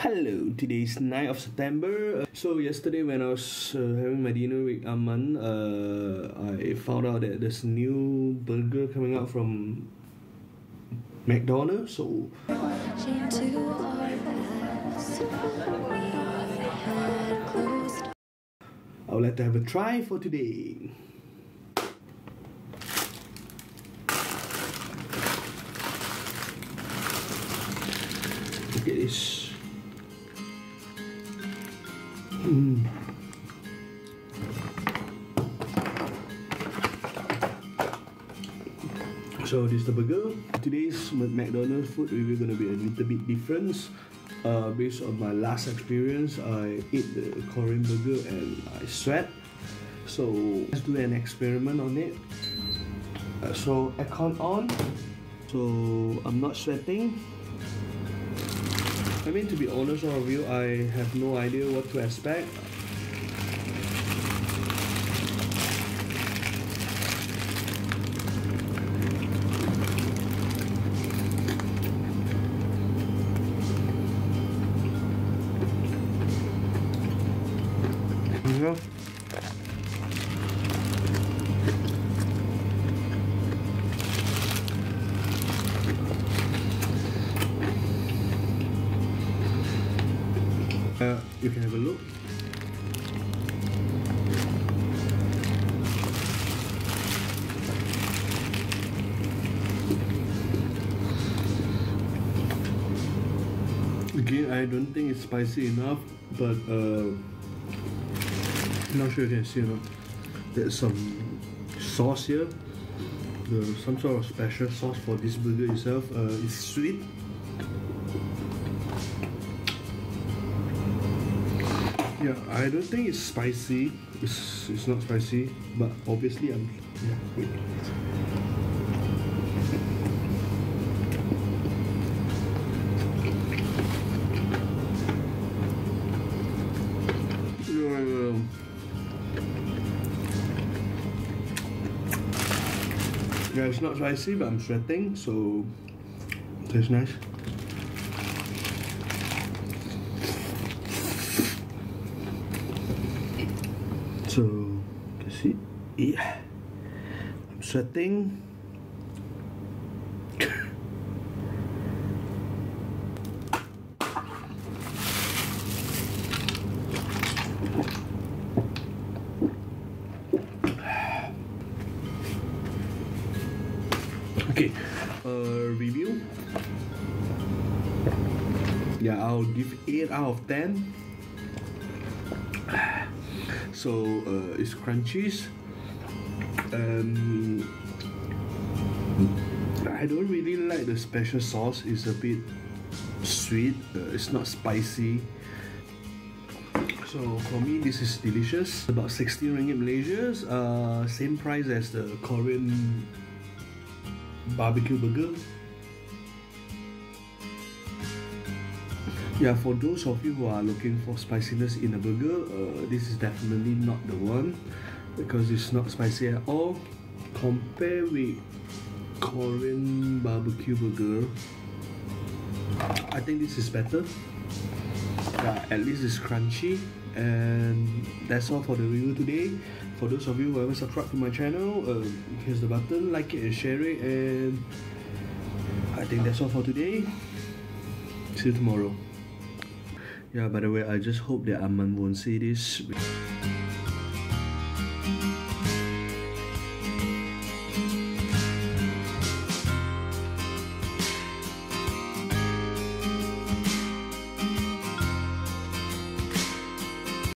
Hello, today is 9th of September. So yesterday when I was uh, having my dinner with Aman, uh, I found out that there's new burger coming out from McDonald's. So I would like to have a try for today. Look at this. So this is the burger. Today's McDonald's food review gonna be a little bit different. Uh, based on my last experience, I ate the Korean burger and I sweat. So let's do an experiment on it. Uh, so aircon on. So I'm not sweating. I mean to be honest with you, I have no idea what to expect. Yeah. Uh, you can have a look. Again, I don't think it's spicy enough, but uh, not sure you can see, you know, there's some sauce here. The, some sort of special sauce for this burger itself. Uh, it's sweet. Yeah, I don't think it's spicy. It's, it's not spicy, but obviously I'm. Yeah. Yeah, um, Yeah, it's not spicy, but I'm sweating, so tastes nice. So, you see, yeah, I'm sweating. Okay, uh, review. Yeah, I'll give 8 out of 10. So, uh, it's crunchies. Um, I don't really like the special sauce. It's a bit sweet. Uh, it's not spicy. So for me, this is delicious. About 16 ringgit Malaysia's. Uh, same price as the Korean barbecue burger. Yeah, for those of you who are looking for spiciness in a burger, uh, this is definitely not the one because it's not spicy at all. Compare with Korean barbecue burger, I think this is better. Yeah, at least it's crunchy. And that's all for the review today. For those of you who haven't subscribed to my channel, uh, here's the button, like it and share it. And I think that's all for today. See you tomorrow. Yeah, by the way, I just hope that Aman won't see this.